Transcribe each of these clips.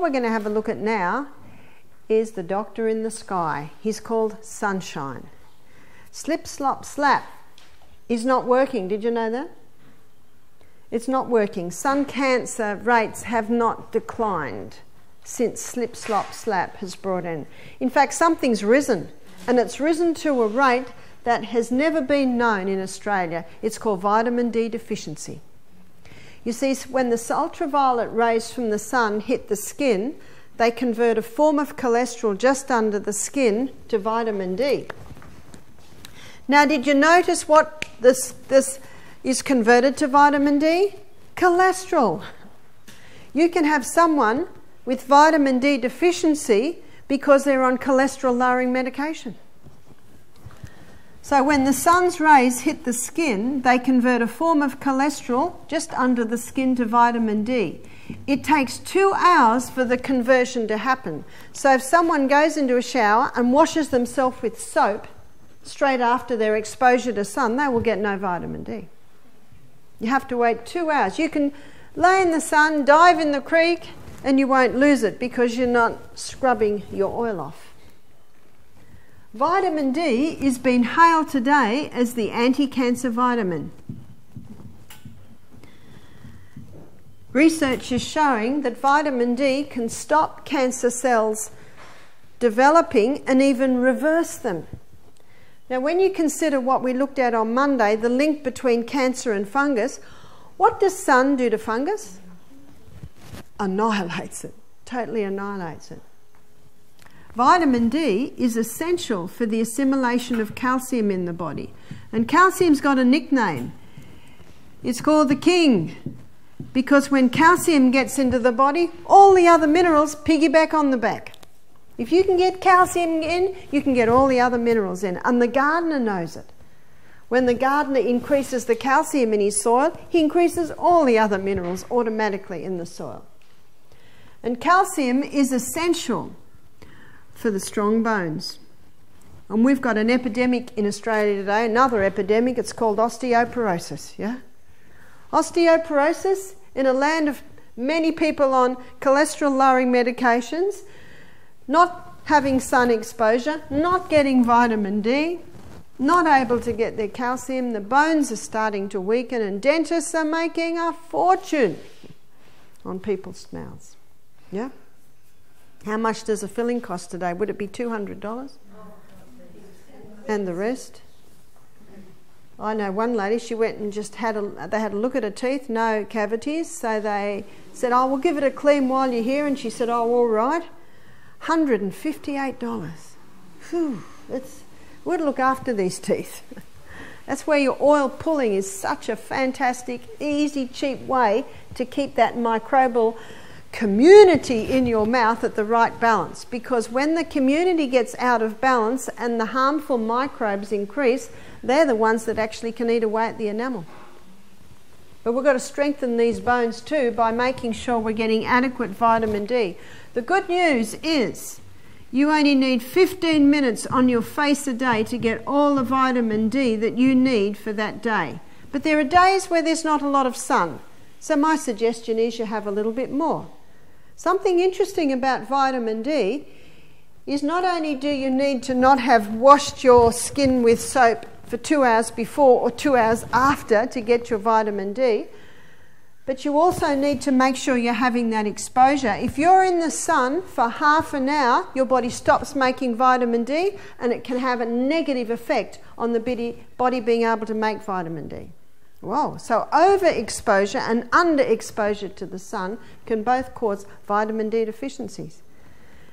what we're going to have a look at now is the doctor in the sky. He's called Sunshine. Slip, slop, slap is not working. Did you know that? It's not working. Sun cancer rates have not declined since Slip, Slop, Slap has brought in. In fact, something's risen, and it's risen to a rate that has never been known in Australia. It's called vitamin D deficiency. You see, when the ultraviolet rays from the sun hit the skin, they convert a form of cholesterol just under the skin to vitamin D. Now, did you notice what this, this is converted to vitamin D? Cholesterol. You can have someone with vitamin D deficiency because they're on cholesterol lowering medication. So when the sun's rays hit the skin, they convert a form of cholesterol just under the skin to vitamin D. It takes two hours for the conversion to happen. So if someone goes into a shower and washes themselves with soap straight after their exposure to sun, they will get no vitamin D. You have to wait two hours. You can lay in the sun, dive in the creek, and you won't lose it because you're not scrubbing your oil off. Vitamin D is being hailed today as the anti cancer vitamin. Research is showing that vitamin D can stop cancer cells developing and even reverse them. Now, when you consider what we looked at on Monday, the link between cancer and fungus, what does sun do to fungus? Annihilates it, totally annihilates it. Vitamin D is essential for the assimilation of calcium in the body. And calcium's got a nickname. It's called the king because when calcium gets into the body, all the other minerals piggyback on the back. If you can get calcium in, you can get all the other minerals in. And the gardener knows it. When the gardener increases the calcium in his soil, he increases all the other minerals automatically in the soil. And calcium is essential for the strong bones. And we've got an epidemic in Australia today, another epidemic, it's called osteoporosis, yeah? Osteoporosis in a land of many people on cholesterol lowering medications, not having sun exposure, not getting vitamin D, not able to get their calcium, the bones are starting to weaken, and dentists are making a fortune on people's mouths. Yeah? How much does a filling cost today? Would it be $200? And the rest? I know one lady, she went and just had a, they had a look at her teeth, no cavities, so they said, oh, we'll give it a clean while you're here, and she said, oh, all right. $158. Whew, it's, we'd look after these teeth. That's where your oil pulling is such a fantastic, easy, cheap way to keep that microbial community in your mouth at the right balance because when the community gets out of balance and the harmful microbes increase, they're the ones that actually can eat away at the enamel. But we've got to strengthen these bones too by making sure we're getting adequate vitamin D. The good news is you only need 15 minutes on your face a day to get all the vitamin D that you need for that day. But there are days where there's not a lot of sun. So my suggestion is you have a little bit more. Something interesting about vitamin D is not only do you need to not have washed your skin with soap for two hours before or two hours after to get your vitamin D, but you also need to make sure you're having that exposure. If you're in the sun for half an hour, your body stops making vitamin D and it can have a negative effect on the body being able to make vitamin D. Whoa, so overexposure and underexposure to the sun can both cause vitamin D deficiencies.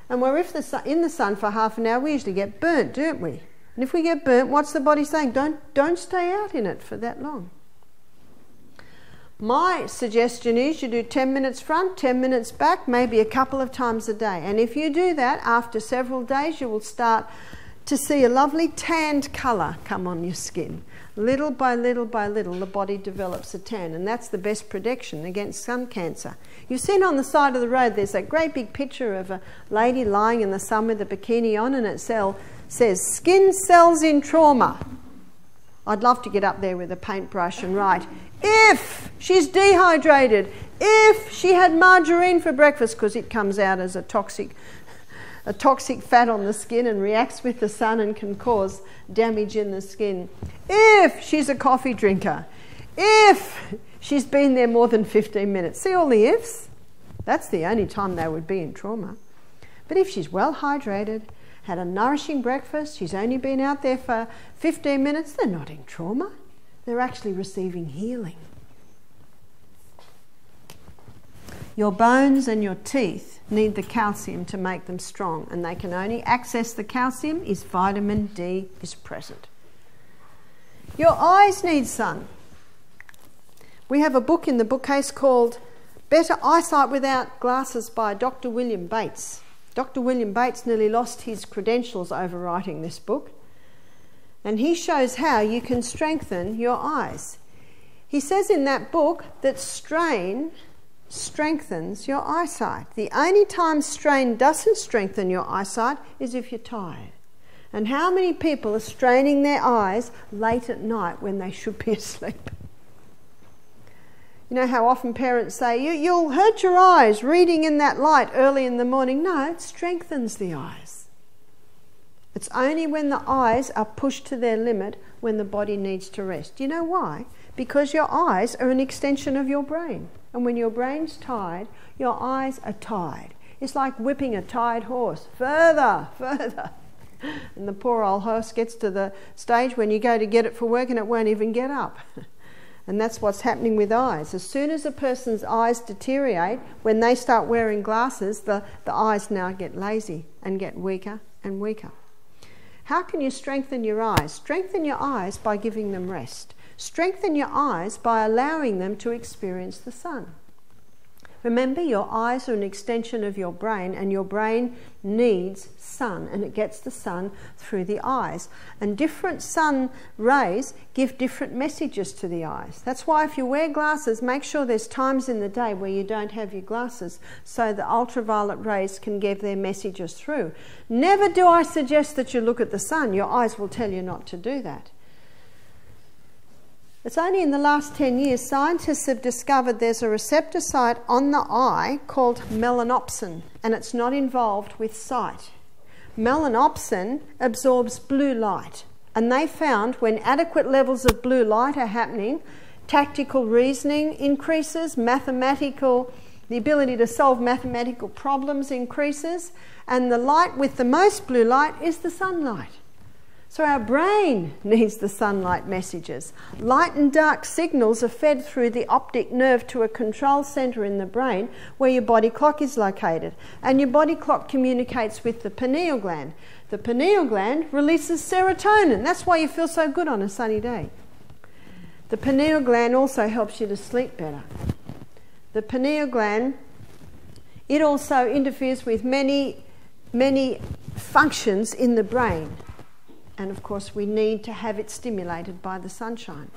And we're if the in the sun for half an hour, we usually get burnt, don't we? And if we get burnt, what's the body saying? Don't, don't stay out in it for that long. My suggestion is you do 10 minutes front, 10 minutes back, maybe a couple of times a day. And if you do that, after several days, you will start to see a lovely tanned colour come on your skin. Little by little by little, the body develops a tan, and that's the best protection against sun cancer. You've seen on the side of the road, there's that great big picture of a lady lying in the sun with a bikini on, and it says, Skin cells in trauma. I'd love to get up there with a paintbrush and write, if she's dehydrated, If she had margarine for breakfast, because it comes out as a toxic, a toxic fat on the skin and reacts with the sun and can cause damage in the skin. If she's a coffee drinker. If she's been there more than 15 minutes. See all the ifs? That's the only time they would be in trauma. But if she's well hydrated, had a nourishing breakfast, she's only been out there for 15 minutes, they're not in trauma. They're actually receiving healing. Your bones and your teeth need the calcium to make them strong, and they can only access the calcium if vitamin D is present. Your eyes need sun. We have a book in the bookcase called Better Eyesight Without Glasses by Dr. William Bates. Dr. William Bates nearly lost his credentials over writing this book, and he shows how you can strengthen your eyes. He says in that book that strain strengthens your eyesight. The only time strain doesn't strengthen your eyesight is if you're tired. And how many people are straining their eyes late at night when they should be asleep? You know how often parents say, you, You'll hurt your eyes reading in that light early in the morning. No, it strengthens the eyes. It's only when the eyes are pushed to their limit when the body needs to rest. Do you know why? Because your eyes are an extension of your brain. And when your brain's tired, your eyes are tired. It's like whipping a tired horse further, further. And the poor old horse gets to the stage when you go to get it for work and it won't even get up. And that's what's happening with eyes. As soon as a person's eyes deteriorate, when they start wearing glasses, the, the eyes now get lazy and get weaker and weaker. How can you strengthen your eyes? Strengthen your eyes by giving them rest. Strengthen your eyes by allowing them to experience the sun. Remember, your eyes are an extension of your brain, and your brain needs sun, and it gets the sun through the eyes. And different sun rays give different messages to the eyes. That's why, if you wear glasses, make sure there's times in the day where you don't have your glasses so the ultraviolet rays can give their messages through. Never do I suggest that you look at the sun, your eyes will tell you not to do that. It's only in the last 10 years scientists have discovered there's a receptor site on the eye called melanopsin, and it's not involved with sight. Melanopsin absorbs blue light, and they found when adequate levels of blue light are happening, tactical reasoning increases, mathematical, the ability to solve mathematical problems increases, and the light with the most blue light is the sunlight. So our brain needs the sunlight messages. Light and dark signals are fed through the optic nerve to a control centre in the brain where your body clock is located. And your body clock communicates with the pineal gland. The pineal gland releases serotonin. That's why you feel so good on a sunny day. The pineal gland also helps you to sleep better. The pineal gland, it also interferes with many, many functions in the brain and of course we need to have it stimulated by the sunshine.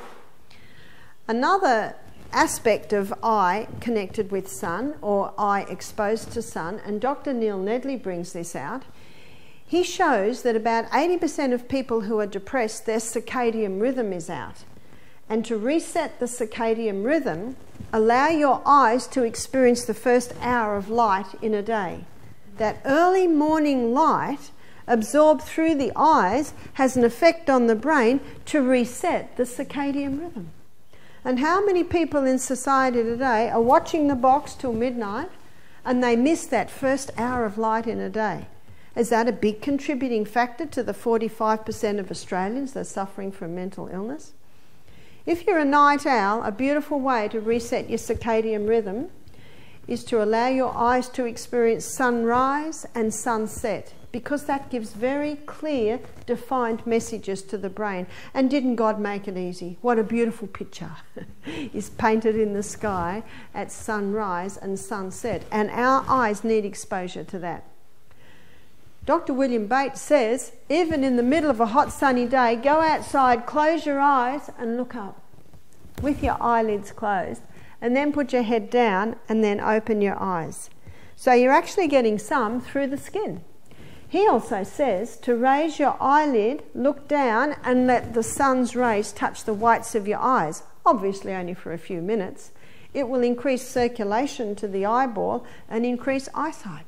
Another aspect of eye connected with sun or eye exposed to sun, and Dr. Neil Nedley brings this out. He shows that about 80% of people who are depressed, their circadian rhythm is out. And to reset the circadian rhythm, allow your eyes to experience the first hour of light in a day. That early morning light absorbed through the eyes has an effect on the brain to reset the circadian rhythm. And how many people in society today are watching the box till midnight and they miss that first hour of light in a day? Is that a big contributing factor to the 45% of Australians that are suffering from mental illness? If you're a night owl, a beautiful way to reset your circadian rhythm is to allow your eyes to experience sunrise and sunset because that gives very clear, defined messages to the brain. And didn't God make it easy? What a beautiful picture is painted in the sky at sunrise and sunset. And our eyes need exposure to that. Dr. William Bates says, even in the middle of a hot sunny day, go outside, close your eyes, and look up with your eyelids closed, and then put your head down and then open your eyes. So you're actually getting some through the skin. He also says to raise your eyelid, look down, and let the sun's rays touch the whites of your eyes, obviously only for a few minutes. it will increase circulation to the eyeball and increase eyesight.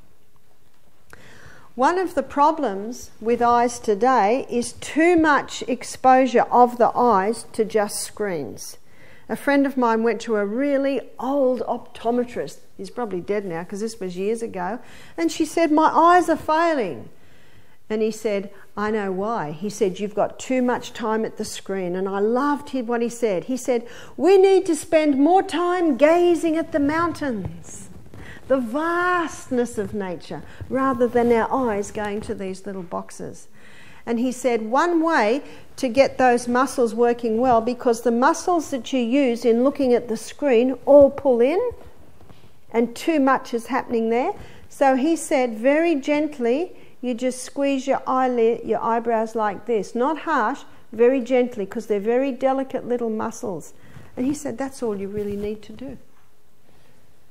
One of the problems with eyes today is too much exposure of the eyes to just screens. A friend of mine went to a really old optometrist. He's probably dead now because this was years ago. And she said, My eyes are failing. And he said, I know why. He said, You've got too much time at the screen. And I loved what he said. He said, We need to spend more time gazing at the mountains the vastness of nature rather than our eyes going to these little boxes. And he said, one way to get those muscles working well, because the muscles that you use in looking at the screen all pull in, and too much is happening there. So he said, very gently, you just squeeze your eyelid, your eyebrows like this, not harsh, very gently, because they're very delicate little muscles. And he said, that's all you really need to do.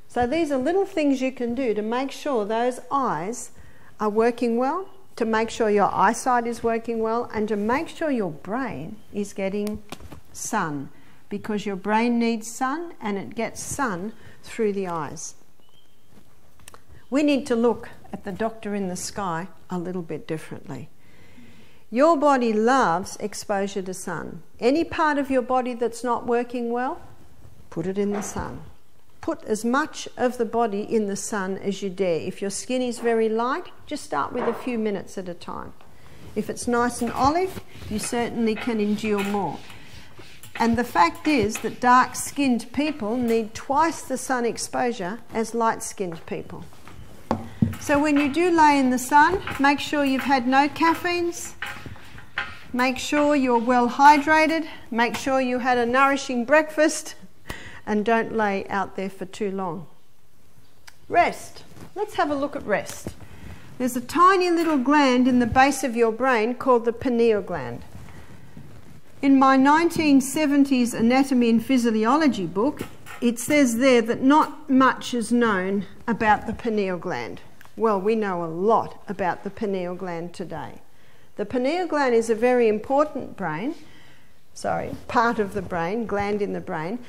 So these are little things you can do to make sure those eyes are working well, to make sure your eyesight is working well, and to make sure your brain is getting sun because your brain needs sun and it gets sun through the eyes. We need to look at the doctor in the sky a little bit differently. Your body loves exposure to sun. Any part of your body that's not working well, put it in the sun put as much of the body in the sun as you dare. If your skin is very light, just start with a few minutes at a time. If it's nice and olive, you certainly can endure more. And the fact is that dark skinned people need twice the sun exposure as light skinned people. So when you do lay in the sun, make sure you've had no caffeines, make sure you're well hydrated, make sure you had a nourishing breakfast and don't lay out there for too long. Rest. Let's have a look at rest. There's a tiny little gland in the base of your brain called the pineal gland. In my 1970s anatomy and physiology book, it says there that not much is known about the pineal gland. Well, we know a lot about the pineal gland today. The pineal gland is a very important brain, sorry, part of the brain, gland in the brain,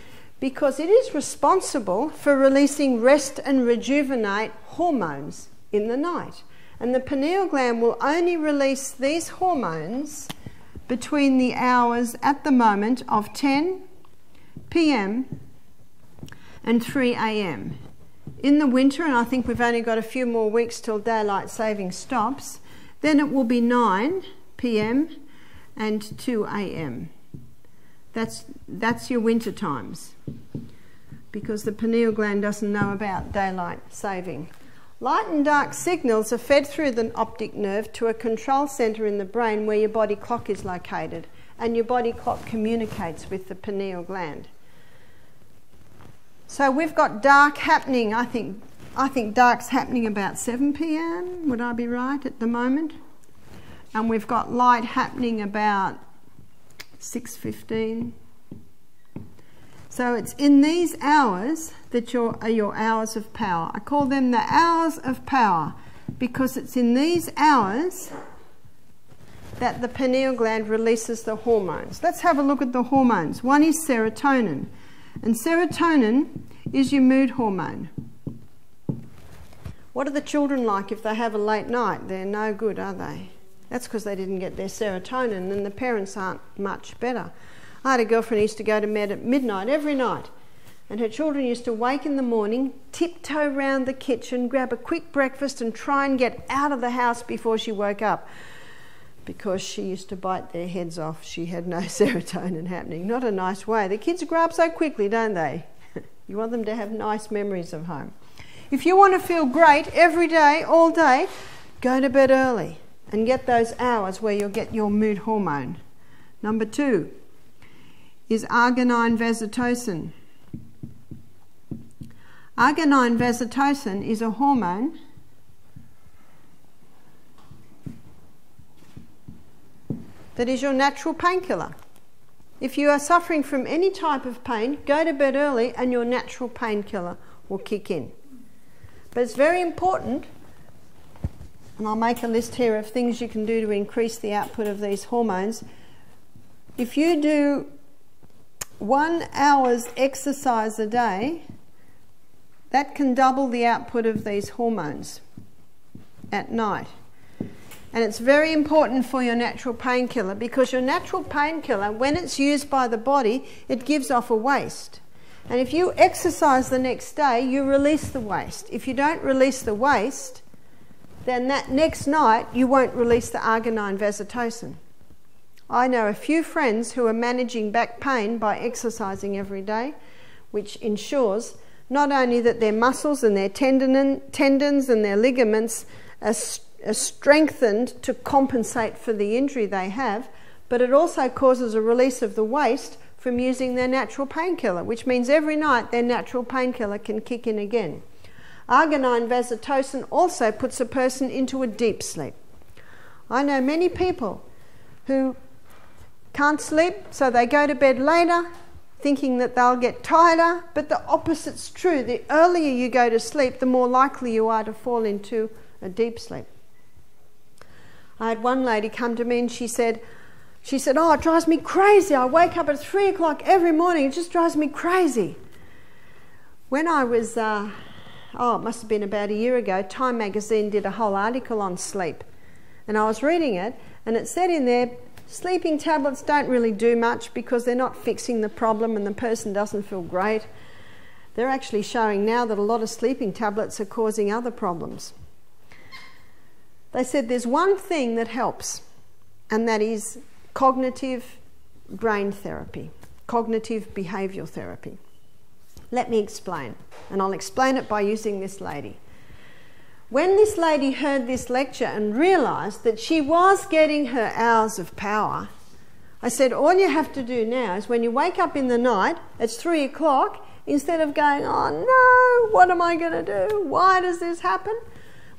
because it is responsible for releasing rest and rejuvenate hormones in the night. And the pineal gland will only release these hormones between the hours at the moment of 10 p.m. and 3 a.m. In the winter, and I think we've only got a few more weeks till daylight saving stops, then it will be 9 p.m. and 2 a.m. That's, that's your winter times because the pineal gland doesn't know about daylight saving. Light and dark signals are fed through the optic nerve to a control centre in the brain where your body clock is located, and your body clock communicates with the pineal gland. So we've got dark happening, I think, I think dark's happening about 7 p.m., would I be right at the moment? And we've got light happening about 6.15. So it's in these hours that your, are your hours of power. I call them the hours of power because it's in these hours that the pineal gland releases the hormones. Let's have a look at the hormones. One is serotonin, and serotonin is your mood hormone. What are the children like if they have a late night? They're no good, are they? That's because they didn't get their serotonin, and the parents aren't much better. I had a girlfriend who used to go to bed at midnight every night, and her children used to wake in the morning, tiptoe round the kitchen, grab a quick breakfast, and try and get out of the house before she woke up. Because she used to bite their heads off, she had no serotonin happening. Not a nice way. The kids grow up so quickly, don't they? you want them to have nice memories of home. If you want to feel great every day, all day, go to bed early and get those hours where you'll get your mood hormone. Number two is arginine vasotocin. Arginine vasotocin is a hormone that is your natural painkiller. If you are suffering from any type of pain, go to bed early and your natural painkiller will kick in. But it's very important and I'll make a list here of things you can do to increase the output of these hormones. If you do one hour's exercise a day, that can double the output of these hormones at night. And it's very important for your natural painkiller because your natural painkiller, when it's used by the body, it gives off a waste. And if you exercise the next day, you release the waste. If you don't release the waste, then that next night you won't release the arginine vasotocin. I know a few friends who are managing back pain by exercising every day, which ensures not only that their muscles and their tendon, tendons and their ligaments are, are strengthened to compensate for the injury they have, but it also causes a release of the waste from using their natural painkiller, which means every night their natural painkiller can kick in again. Arginine vasotocin also puts a person into a deep sleep. I know many people who can't sleep, so they go to bed later thinking that they'll get tighter, but the opposite's true. The earlier you go to sleep, the more likely you are to fall into a deep sleep. I had one lady come to me and she said, she said, Oh, it drives me crazy. I wake up at three o'clock every morning. It just drives me crazy. When I was, uh, oh, it must have been about a year ago, Time magazine did a whole article on sleep. And I was reading it, and it said in there, Sleeping tablets don't really do much because they're not fixing the problem and the person doesn't feel great. They're actually showing now that a lot of sleeping tablets are causing other problems. They said there's one thing that helps, and that is cognitive brain therapy, cognitive behavioural therapy. Let me explain, and I'll explain it by using this lady. When this lady heard this lecture and realized that she was getting her hours of power, I said, All you have to do now is when you wake up in the night, it's three o'clock, instead of going, Oh no, what am I going to do? Why does this happen?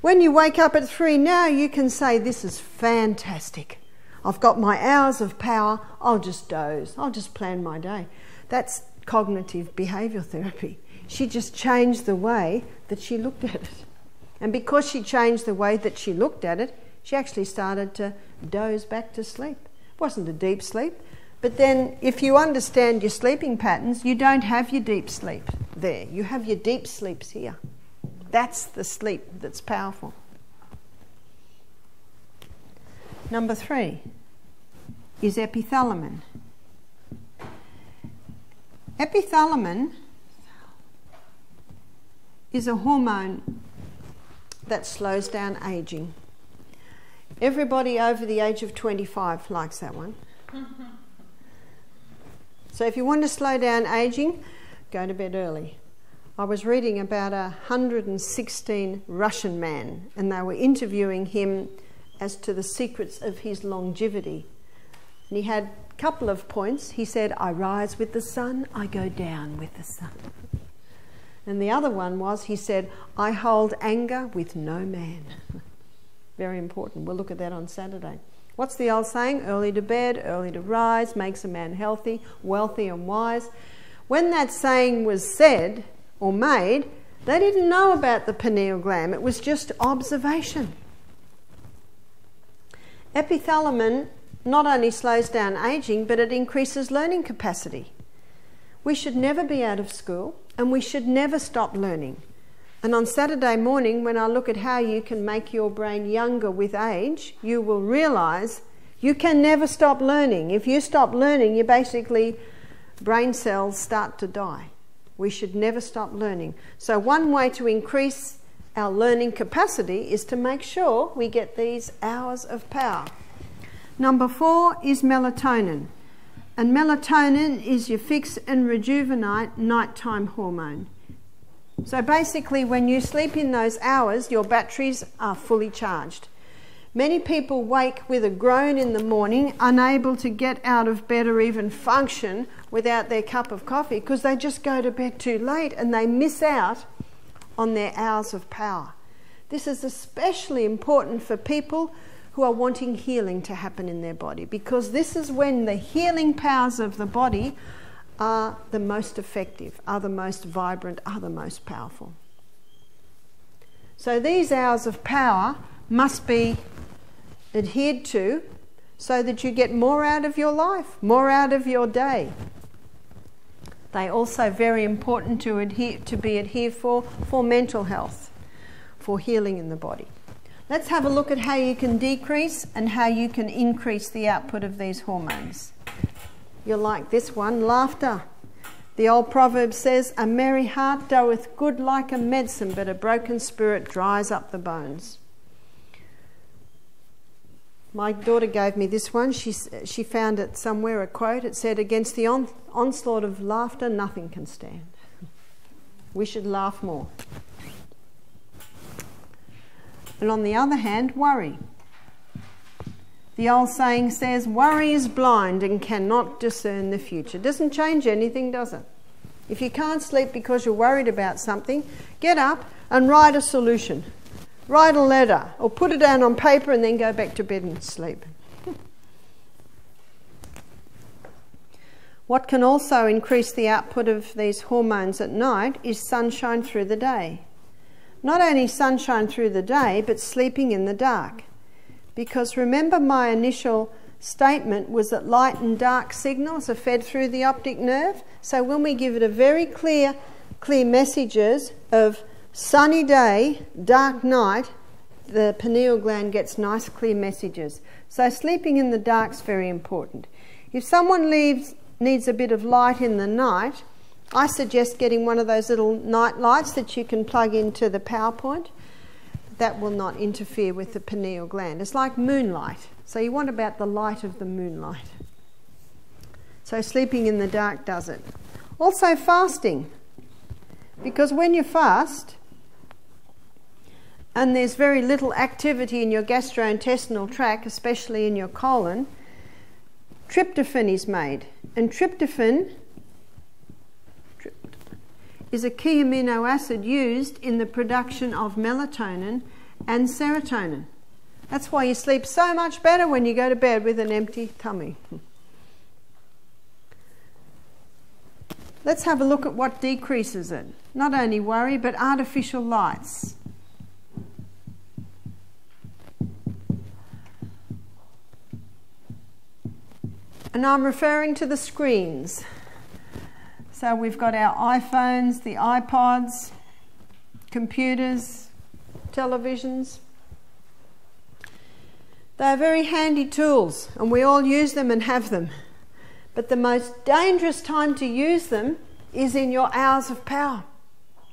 When you wake up at three now, you can say, This is fantastic. I've got my hours of power. I'll just doze. I'll just plan my day. That's cognitive behavioural therapy. She just changed the way that she looked at it. And because she changed the way that she looked at it, she actually started to doze back to sleep. It wasn't a deep sleep. But then, if you understand your sleeping patterns, you don't have your deep sleep there. You have your deep sleeps here. That's the sleep that's powerful. Number three is epithalamin. Epithalamin is a hormone that slows down aging. Everybody over the age of 25 likes that one. so if you want to slow down aging, go to bed early. I was reading about a 116 Russian man, and they were interviewing him as to the secrets of his longevity. And he had a couple of points. He said, I rise with the sun, I go down with the sun. And the other one was, he said, I hold anger with no man. Very important. We'll look at that on Saturday. What's the old saying? Early to bed, early to rise makes a man healthy, wealthy, and wise. When that saying was said or made, they didn't know about the pineal gland, it was just observation. Epithalamin not only slows down aging, but it increases learning capacity. We should never be out of school and we should never stop learning. And on Saturday morning, when I look at how you can make your brain younger with age, you will realize you can never stop learning. If you stop learning, you basically, brain cells start to die. We should never stop learning. So, one way to increase our learning capacity is to make sure we get these hours of power. Number four is melatonin. And melatonin is your fix and rejuvenate nighttime hormone. So basically, when you sleep in those hours, your batteries are fully charged. Many people wake with a groan in the morning, unable to get out of bed or even function without their cup of coffee because they just go to bed too late and they miss out on their hours of power. This is especially important for people who are wanting healing to happen in their body because this is when the healing powers of the body are the most effective, are the most vibrant, are the most powerful. So these hours of power must be adhered to so that you get more out of your life, more out of your day. They also very important to adhere to be adhered for for mental health, for healing in the body. Let's have a look at how you can decrease and how you can increase the output of these hormones. You'll like this one, laughter. The old proverb says, A merry heart doeth good like a medicine, but a broken spirit dries up the bones. My daughter gave me this one. She, she found it somewhere, a quote. It said, Against the on, onslaught of laughter, nothing can stand. We should laugh more. And on the other hand, worry. The old saying says, Worry is blind and cannot discern the future. Doesn't change anything, does it? If you can't sleep because you're worried about something, get up and write a solution. Write a letter or put it down on paper and then go back to bed and sleep. what can also increase the output of these hormones at night is sunshine through the day. Not only sunshine through the day, but sleeping in the dark. Because remember, my initial statement was that light and dark signals are fed through the optic nerve. So when we give it a very clear, clear messages of Sunny day, dark night, the pineal gland gets nice clear messages. So sleeping in the dark is very important. If someone leaves, needs a bit of light in the night, I suggest getting one of those little night lights that you can plug into the PowerPoint. That will not interfere with the pineal gland. It's like moonlight. So you want about the light of the moonlight. So sleeping in the dark does it. Also fasting. Because when you fast, and there's very little activity in your gastrointestinal tract, especially in your colon, tryptophan is made. And tryptophan is a key amino acid used in the production of melatonin and serotonin. That's why you sleep so much better when you go to bed with an empty tummy. Let's have a look at what decreases it. Not only worry, but artificial lights. And I'm referring to the screens. So we've got our iPhones, the iPods, computers, televisions. They are very handy tools and we all use them and have them. But the most dangerous time to use them is in your hours of power.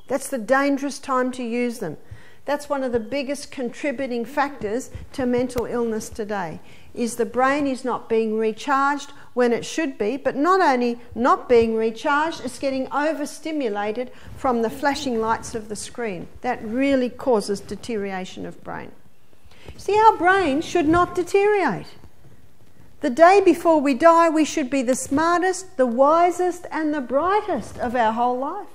That's the dangerous time to use them. That's one of the biggest contributing factors to mental illness today is the brain is not being recharged when it should be, but not only not being recharged, it's getting overstimulated from the flashing lights of the screen. That really causes deterioration of brain. See, our brain should not deteriorate. The day before we die, we should be the smartest, the wisest, and the brightest of our whole life.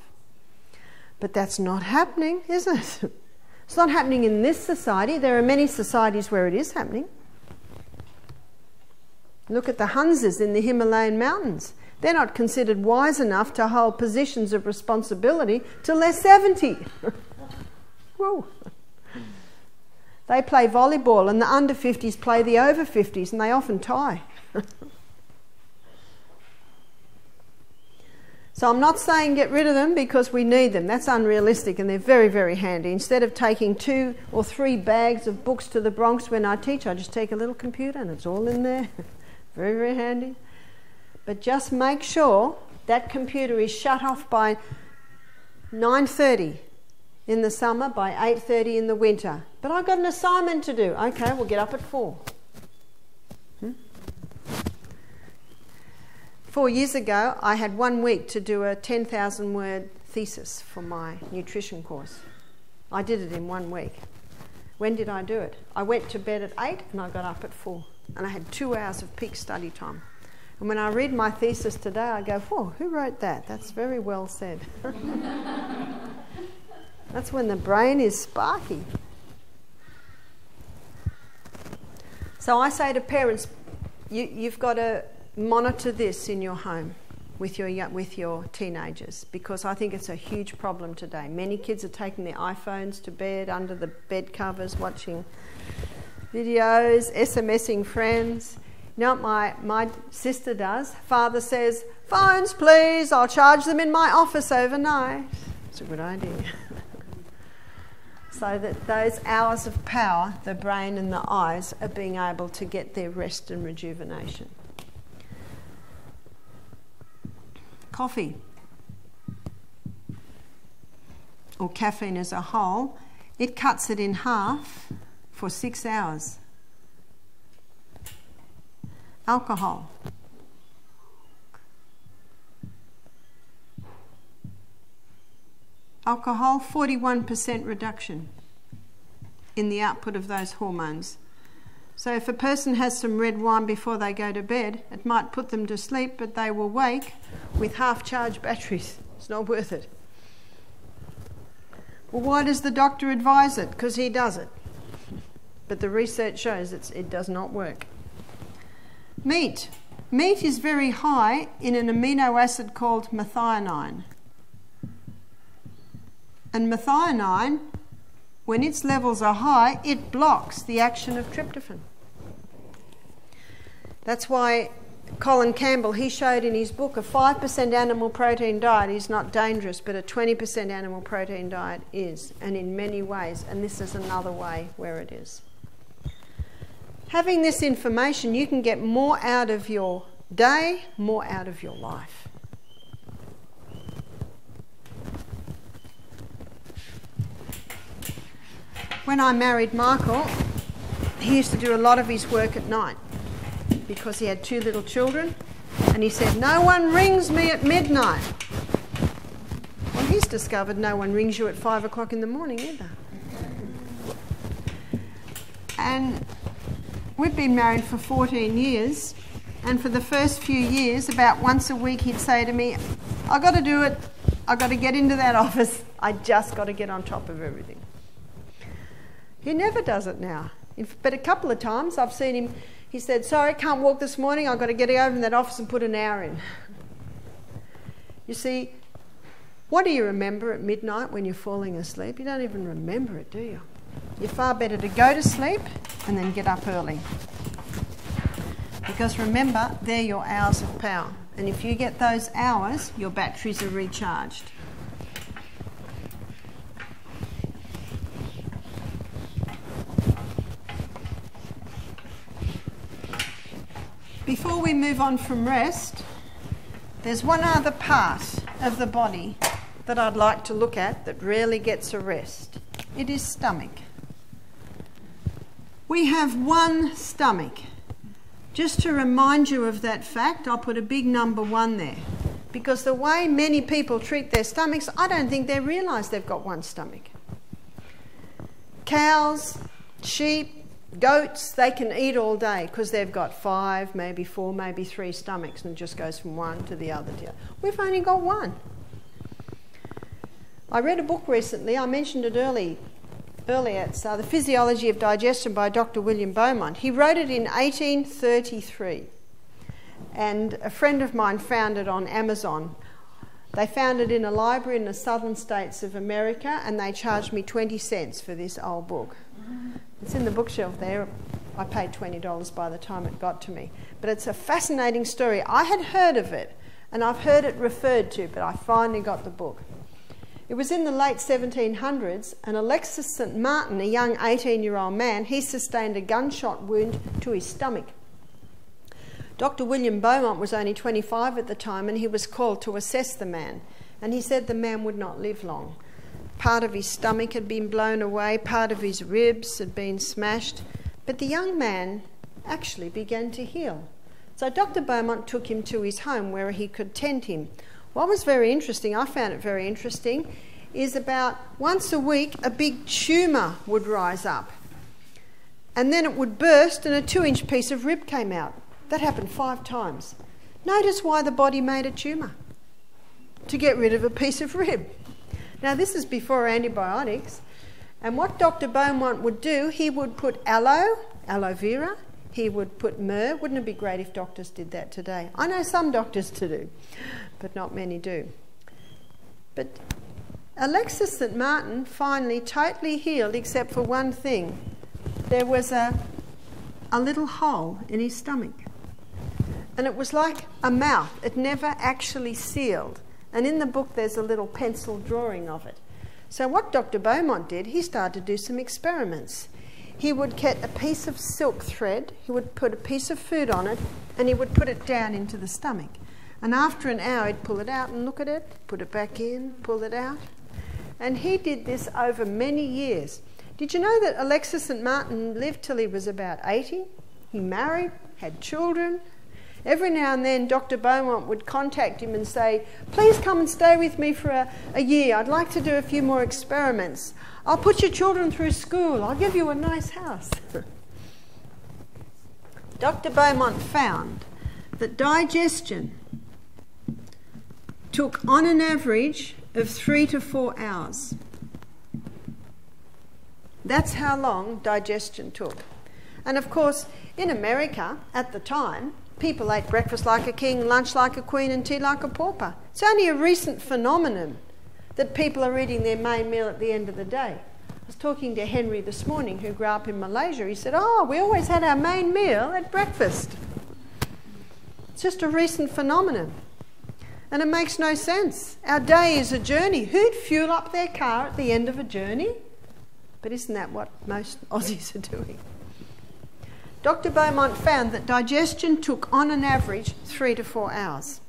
But that's not happening, is it? It's not happening in this society. There are many societies where it is happening. Look at the Hunzas in the Himalayan mountains. They're not considered wise enough to hold positions of responsibility till they're 70. Whoa. They play volleyball, and the under 50s play the over 50s, and they often tie. so I'm not saying get rid of them because we need them. That's unrealistic, and they're very, very handy. Instead of taking two or three bags of books to the Bronx when I teach, I just take a little computer, and it's all in there. Very, very handy. But just make sure that computer is shut off by 9.30 in the summer, by 8.30 in the winter. But I've got an assignment to do. Okay, we'll get up at 4. Four years ago, I had one week to do a 10,000 word thesis for my nutrition course. I did it in one week. When did I do it? I went to bed at 8 and I got up at 4 and I had two hours of peak study time. And when I read my thesis today, I go, whoa, who wrote that? That's very well said. That's when the brain is sparky. So I say to parents, you, you've got to monitor this in your home with your, with your teenagers because I think it's a huge problem today. Many kids are taking their iPhones to bed under the bed covers watching videos, SMSing friends. You know what my, my sister does? Father says, Phones, please. I'll charge them in my office overnight. It's a good idea. so that those hours of power, the brain and the eyes, are being able to get their rest and rejuvenation. Coffee or caffeine as a whole, it cuts it in half for six hours. Alcohol. Alcohol, 41% reduction in the output of those hormones. So, if a person has some red wine before they go to bed, it might put them to sleep, but they will wake with half charged batteries. It's not worth it. Well, why does the doctor advise it? Because he does it. But the research shows it does not work. Meat. Meat is very high in an amino acid called methionine. And methionine, when its levels are high, it blocks the action of tryptophan. That's why Colin Campbell, he showed in his book a 5% animal protein diet is not dangerous, but a 20% animal protein diet is, and in many ways, and this is another way where it is. Having this information, you can get more out of your day, more out of your life. When I married Michael, he used to do a lot of his work at night because he had two little children. And he said, No one rings me at midnight. Well, he's discovered no one rings you at five o'clock in the morning either. And we've been married for 14 years. And for the first few years, about once a week, he'd say to me, I've got to do it. I've got to get into that office. I just got to get on top of everything. He never does it now. But a couple of times I've seen him he said, Sorry, can't walk this morning. I've got to get over in that office and put an hour in. You see, what do you remember at midnight when you're falling asleep? You don't even remember it, do you? You're far better to go to sleep and then get up early. Because remember, they're your hours of power. And if you get those hours, your batteries are recharged. Before we move on from rest, there's one other part of the body that I'd like to look at that rarely gets a rest. It is stomach. We have one stomach. Just to remind you of that fact, I'll put a big number one there. Because the way many people treat their stomachs, I don't think they realise they've got one stomach. Cows, sheep, Goats, they can eat all day because they've got five, maybe four, maybe three stomachs, and it just goes from one to the other. We've only got one. I read a book recently, I mentioned it early, earlier. It's uh, The Physiology of Digestion by Dr. William Beaumont. He wrote it in 1833, and a friend of mine found it on Amazon. They found it in a library in the southern states of America, and they charged me 20 cents for this old book. It's in the bookshelf there. I paid $20 by the time it got to me. But it's a fascinating story. I had heard of it and I've heard it referred to, but I finally got the book. It was in the late 1700s, and Alexis St. Martin, a young 18 year old man, he sustained a gunshot wound to his stomach. Dr. William Beaumont was only 25 at the time, and he was called to assess the man. And he said the man would not live long. Part of his stomach had been blown away, part of his ribs had been smashed, but the young man actually began to heal. So Dr. Beaumont took him to his home where he could tend him. What was very interesting, I found it very interesting, is about once a week a big tumour would rise up. And then it would burst and a two inch piece of rib came out. That happened five times. Notice why the body made a tumour to get rid of a piece of rib. Now, this is before antibiotics. And what Dr. Beaumont would do, he would put aloe, aloe vera, he would put myrrh. Wouldn't it be great if doctors did that today? I know some doctors to do, but not many do. But Alexis St. Martin finally totally healed, except for one thing. There was a, a little hole in his stomach. And it was like a mouth, it never actually sealed. And in the book, there's a little pencil drawing of it. So, what Dr. Beaumont did, he started to do some experiments. He would get a piece of silk thread, he would put a piece of food on it, and he would put it down into the stomach. And after an hour, he'd pull it out and look at it, put it back in, pull it out. And he did this over many years. Did you know that Alexis St. Martin lived till he was about 80? He married, had children. Every now and then, Dr. Beaumont would contact him and say, Please come and stay with me for a, a year. I'd like to do a few more experiments. I'll put your children through school. I'll give you a nice house. Dr. Beaumont found that digestion took, on an average, of three to four hours. That's how long digestion took. And of course, in America at the time, people ate breakfast like a king, lunch like a queen, and tea like a pauper. It's only a recent phenomenon that people are eating their main meal at the end of the day. I was talking to Henry this morning, who grew up in Malaysia. He said, Oh, we always had our main meal at breakfast. It's just a recent phenomenon. And it makes no sense. Our day is a journey. Who'd fuel up their car at the end of a journey? But isn't that what most Aussies are doing? Dr. Beaumont found that digestion took, on an average, three to four hours.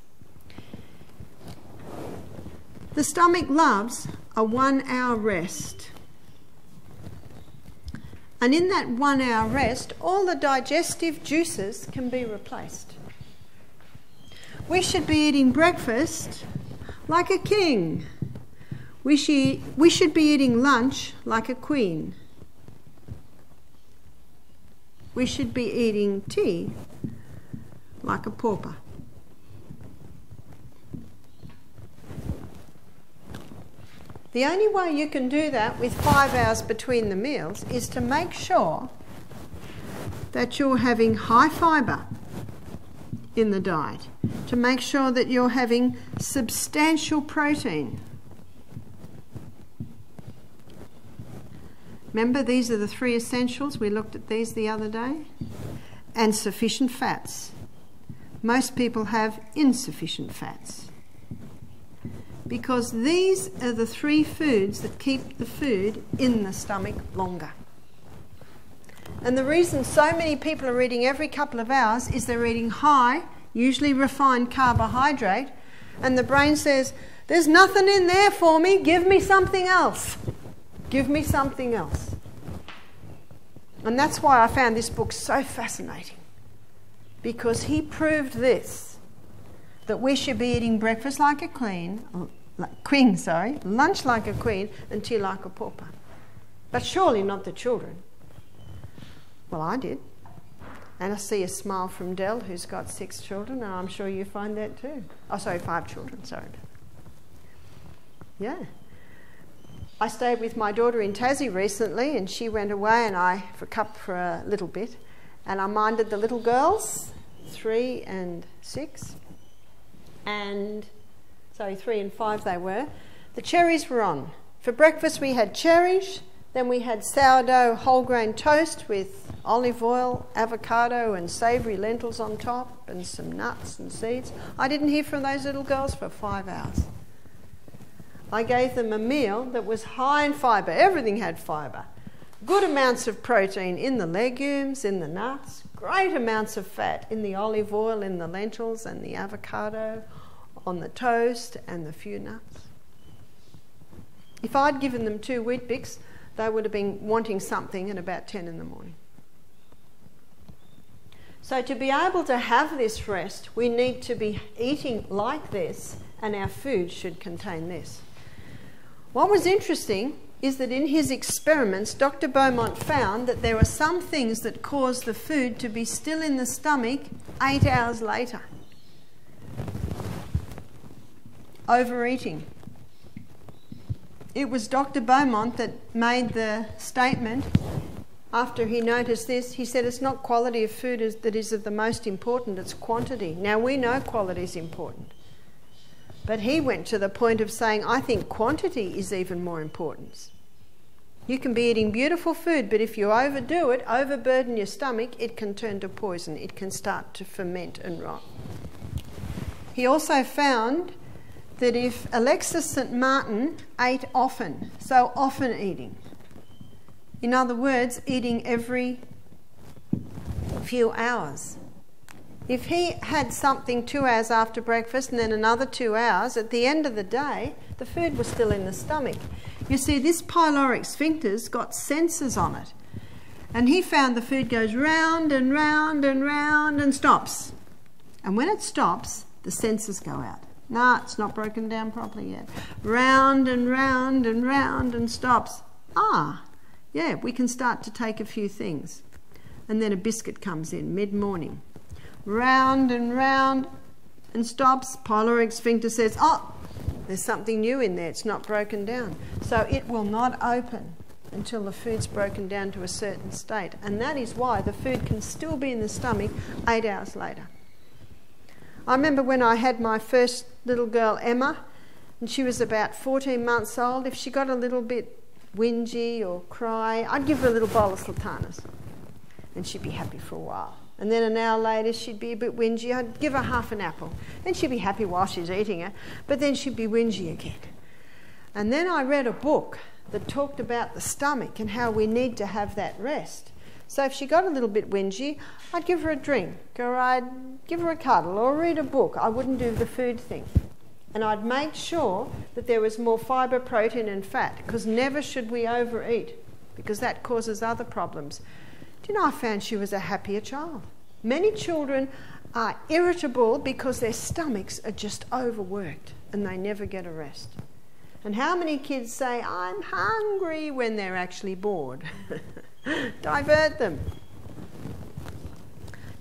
The stomach loves a one hour rest. And in that one hour rest, all the digestive juices can be replaced. We should be eating breakfast like a king we should, we should be eating lunch like a queen. We should be eating tea like a pauper. The only way you can do that with five hours between the meals is to make sure that you're having high fibre in the diet, to make sure that you're having substantial protein Remember, these are the three essentials. We looked at these the other day. And sufficient fats. Most people have insufficient fats. Because these are the three foods that keep the food in the stomach longer. And the reason so many people are eating every couple of hours is they're eating high, usually refined carbohydrate, and the brain says, There's nothing in there for me, give me something else. Give me something else. And that's why I found this book so fascinating. Because he proved this that we should be eating breakfast like a queen, like queen, sorry, lunch like a queen, and tea like a pauper. But surely not the children. Well, I did. And I see a smile from Dell, who's got six children, and I'm sure you find that too. Oh, sorry, five children, sorry. Yeah. I stayed with my daughter in Tassie recently, and she went away, and I for a cup for a little bit, and I minded the little girls, three and six, and sorry, three and five they were. The cherries were on. For breakfast, we had cherries. Then we had sourdough whole grain toast with olive oil, avocado, and savoury lentils on top, and some nuts and seeds. I didn't hear from those little girls for five hours. I gave them a meal that was high in fibre. Everything had fibre. Good amounts of protein in the legumes, in the nuts, great amounts of fat in the olive oil, in the lentils, and the avocado, on the toast, and the few nuts. If I'd given them two Weet-Bix, they would have been wanting something at about 10 in the morning. So, to be able to have this rest, we need to be eating like this, and our food should contain this. What was interesting is that in his experiments, Dr. Beaumont found that there were some things that caused the food to be still in the stomach eight hours later. Overeating. It was Dr. Beaumont that made the statement after he noticed this. He said, It's not quality of food that is of the most important, it's quantity. Now we know quality is important. But he went to the point of saying, I think quantity is even more important. You can be eating beautiful food, but if you overdo it, overburden your stomach, it can turn to poison. It can start to ferment and rot. He also found that if Alexis St. Martin ate often, so often eating, in other words, eating every few hours, if he had something two hours after breakfast and then another two hours, at the end of the day, the food was still in the stomach. You see, this pyloric sphincter's got sensors on it. And he found the food goes round and round and round and stops. And when it stops, the sensors go out. Nah, it's not broken down properly yet. Round and round and round and stops. Ah, yeah, we can start to take a few things. And then a biscuit comes in mid morning. Round and round and stops. Pyloric sphincter says, oh, there's something new in there, it's not broken down. So it will not open until the food's broken down to a certain state. And that is why the food can still be in the stomach eight hours later. I remember when I had my first little girl, Emma, and she was about 14 months old. If she got a little bit whingy or cry, I'd give her a little bowl of sultanas and she'd be happy for a while. And then an hour later, she'd be a bit whingy. I'd give her half an apple. Then she'd be happy while she's eating it, but then she'd be whingy again. And then I read a book that talked about the stomach and how we need to have that rest. So if she got a little bit whingy, I'd give her a drink, or I'd give her a cuddle, or read a book. I wouldn't do the food thing. And I'd make sure that there was more fibre, protein, and fat, because never should we overeat, because that causes other problems. Do you know, I found she was a happier child. Many children are irritable because their stomachs are just overworked and they never get a rest. And how many kids say, I'm hungry when they're actually bored? Divert them.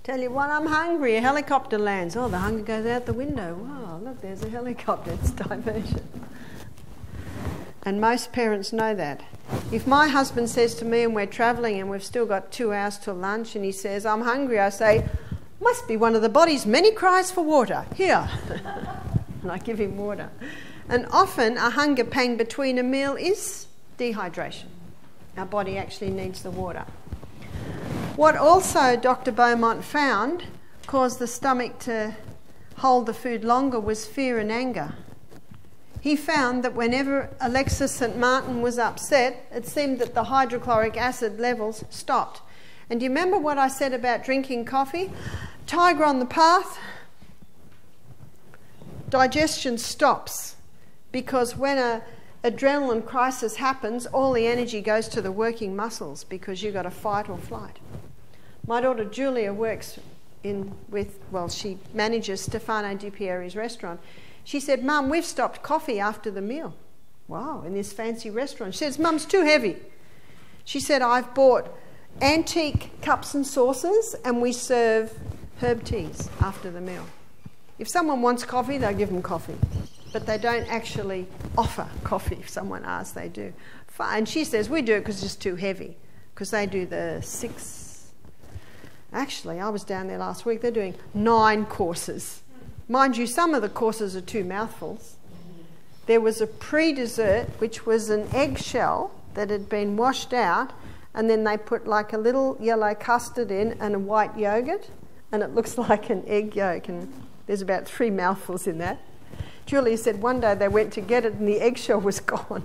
Tell you what, I'm hungry. A helicopter lands. Oh, the hunger goes out the window. Wow, look, there's a helicopter. It's diversion. And most parents know that. If my husband says to me and we're travelling and we've still got two hours till lunch and he says, I'm hungry, I say, must be one of the body's many cries for water. Here. and I give him water. And often a hunger pang between a meal is dehydration. Our body actually needs the water. What also Dr. Beaumont found caused the stomach to hold the food longer was fear and anger he found that whenever Alexis St. Martin was upset, it seemed that the hydrochloric acid levels stopped. And do you remember what I said about drinking coffee? Tiger on the path, digestion stops because when a adrenaline crisis happens, all the energy goes to the working muscles because you've got to fight or flight. My daughter Julia works in with, well, she manages Stefano de Pieri's restaurant. She said, Mum, we've stopped coffee after the meal. Wow, in this fancy restaurant. She says, Mum's too heavy. She said, I've bought antique cups and saucers and we serve herb teas after the meal. If someone wants coffee, they'll give them coffee. But they don't actually offer coffee. If someone asks, they do. And she says, we do it because it's too heavy. Because they do the six. Actually, I was down there last week. They're doing nine courses Mind you, some of the courses are two mouthfuls. There was a pre dessert, which was an eggshell that had been washed out, and then they put like a little yellow custard in and a white yogurt, and it looks like an egg yolk, and there's about three mouthfuls in that. Julia said one day they went to get it, and the eggshell was gone.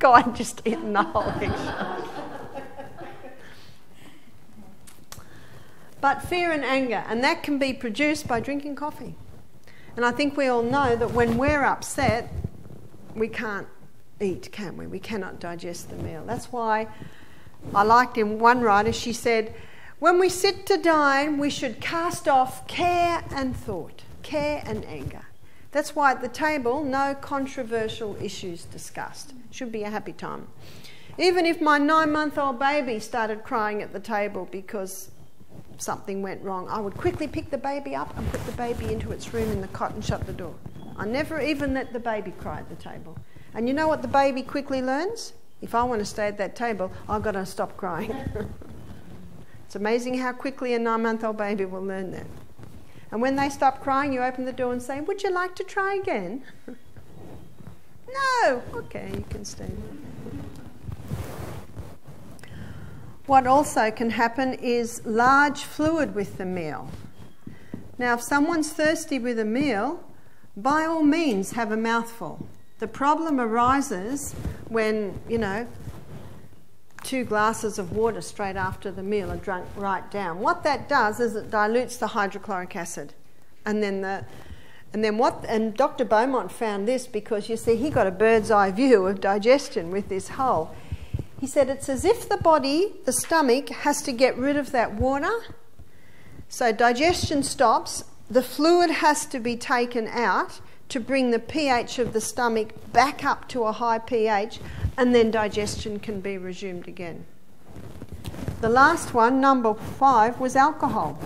Guy just eaten the whole eggshell. But fear and anger, and that can be produced by drinking coffee. And I think we all know that when we're upset, we can't eat, can we? We cannot digest the meal. That's why I liked in one writer, she said, when we sit to dine, we should cast off care and thought, care and anger. That's why at the table, no controversial issues discussed. Should be a happy time. Even if my nine month old baby started crying at the table because something went wrong, I would quickly pick the baby up and put the baby into its room in the cot and shut the door. I never even let the baby cry at the table. And you know what the baby quickly learns? If I want to stay at that table, I've got to stop crying. it's amazing how quickly a nine month old baby will learn that. And when they stop crying, you open the door and say, Would you like to try again? no! Okay, you can stay. What also can happen is large fluid with the meal. Now, if someone's thirsty with a meal, by all means have a mouthful. The problem arises when, you know, two glasses of water straight after the meal are drunk right down. What that does is it dilutes the hydrochloric acid. And then the and then what and Dr. Beaumont found this because you see he got a bird's eye view of digestion with this hole. He said it's as if the body, the stomach, has to get rid of that water. So digestion stops, the fluid has to be taken out to bring the pH of the stomach back up to a high pH, and then digestion can be resumed again. The last one, number five, was alcohol.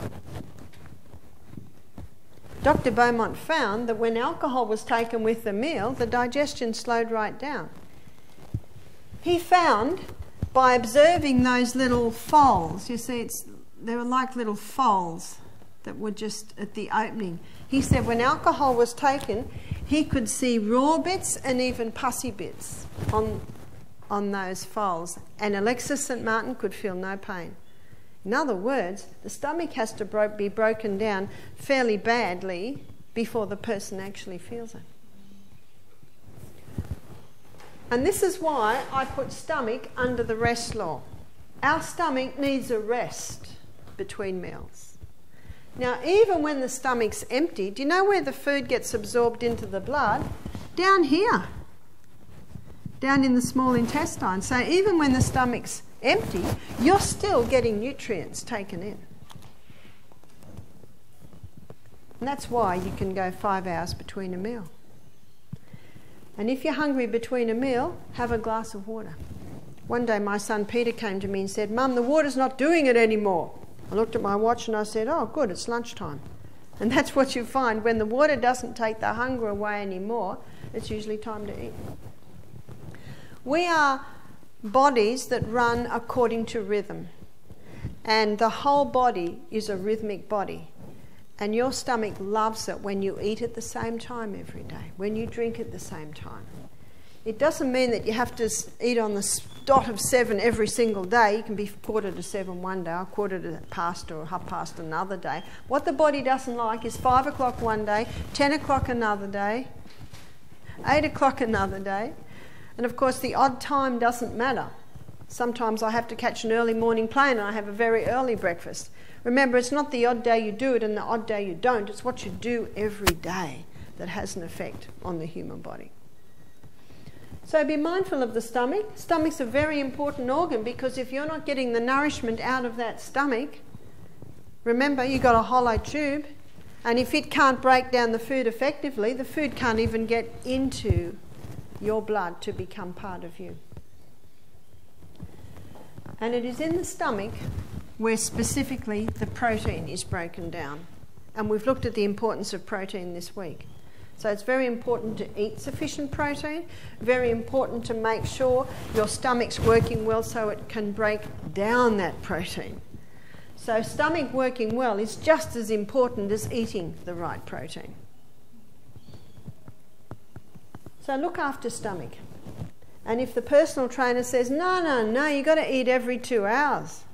Dr. Beaumont found that when alcohol was taken with the meal, the digestion slowed right down. He found by observing those little folds, you see, it's, they were like little folds that were just at the opening. He said when alcohol was taken, he could see raw bits and even pussy bits on, on those folds, and Alexis St. Martin could feel no pain. In other words, the stomach has to bro- be broken down fairly badly before the person actually feels it. And this is why I put stomach under the rest law. Our stomach needs a rest between meals. Now, even when the stomach's empty, do you know where the food gets absorbed into the blood? Down here, down in the small intestine. So, even when the stomach's empty, you're still getting nutrients taken in. And that's why you can go five hours between a meal. And if you're hungry between a meal, have a glass of water. One day my son Peter came to me and said, Mum, the water's not doing it anymore. I looked at my watch and I said, Oh, good, it's lunchtime. And that's what you find when the water doesn't take the hunger away anymore, it's usually time to eat. We are bodies that run according to rhythm. And the whole body is a rhythmic body. And your stomach loves it when you eat at the same time every day, when you drink at the same time. It doesn't mean that you have to eat on the dot of seven every single day. You can be quarter to seven one day, quarter to past, or half past another day. What the body doesn't like is five o'clock one day, ten o'clock another day, eight o'clock another day. And of course, the odd time doesn't matter. Sometimes I have to catch an early morning plane and I have a very early breakfast. Remember, it's not the odd day you do it and the odd day you don't, it's what you do every day that has an effect on the human body. So be mindful of the stomach. Stomach's a very important organ because if you're not getting the nourishment out of that stomach, remember you've got a hollow tube, and if it can't break down the food effectively, the food can't even get into your blood to become part of you. And it is in the stomach where specifically the protein is broken down. And we've looked at the importance of protein this week. So it's very important to eat sufficient protein, very important to make sure your stomach's working well so it can break down that protein. So, stomach working well is just as important as eating the right protein. So look after stomach. And if the personal trainer says, no, no, no, you've got to eat every two hours,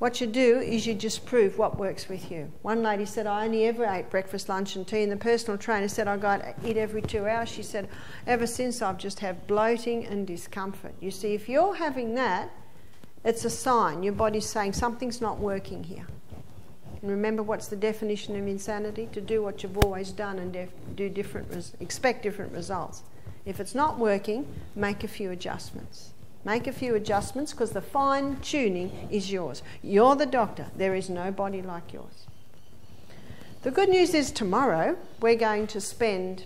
what you do is you just prove what works with you. One lady said, I only ever ate breakfast, lunch, and tea. And the personal trainer said, I got to eat every two hours. She said, ever since I've just had bloating and discomfort. You see, if you're having that, it's a sign. Your body's saying something's not working here. And remember, what's the definition of insanity? To do what you've always done and def- do different, res- expect different results. If it's not working, make a few adjustments. Make a few adjustments because the fine tuning is yours. You're the doctor. There is no body like yours. The good news is tomorrow we're going to spend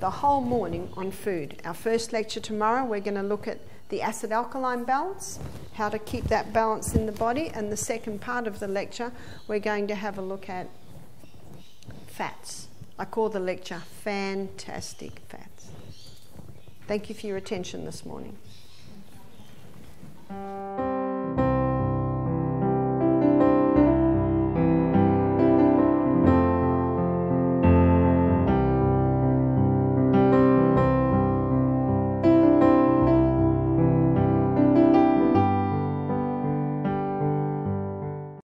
the whole morning on food. Our first lecture tomorrow, we're going to look at the acid alkaline balance, how to keep that balance in the body, and the second part of the lecture, we're going to have a look at fats. I call the lecture Fantastic Fats. Thank you for your attention this morning. Thank you.